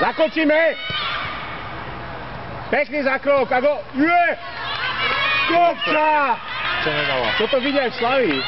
Zakočíme! Pekný zakrok, a go... Je! Kopča! Čo nedalo? Toto vidia aj v Slavii.